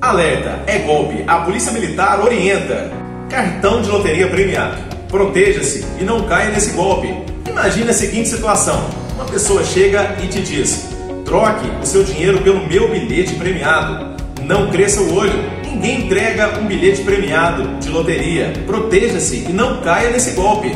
Alerta, é golpe. A Polícia Militar orienta. Cartão de loteria premiado. Proteja-se e não caia nesse golpe. Imagine a seguinte situação: uma pessoa chega e te diz: troque o seu dinheiro pelo meu bilhete premiado. Não cresça o olho. Ninguém entrega um bilhete premiado de loteria. Proteja-se e não caia nesse golpe.